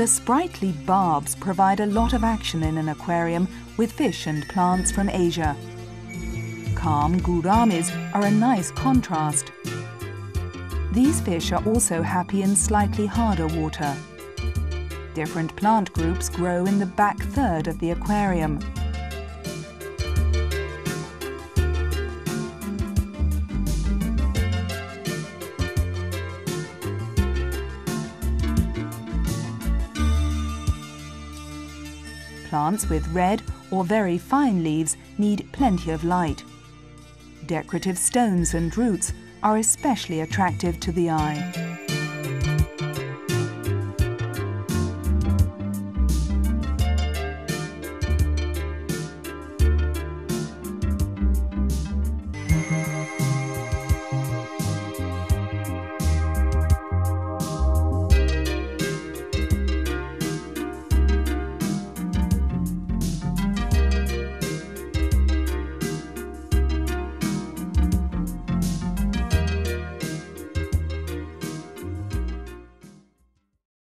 The sprightly barbs provide a lot of action in an aquarium with fish and plants from Asia. Calm gouramis are a nice contrast. These fish are also happy in slightly harder water. Different plant groups grow in the back third of the aquarium. Plants with red or very fine leaves need plenty of light. Decorative stones and roots are especially attractive to the eye.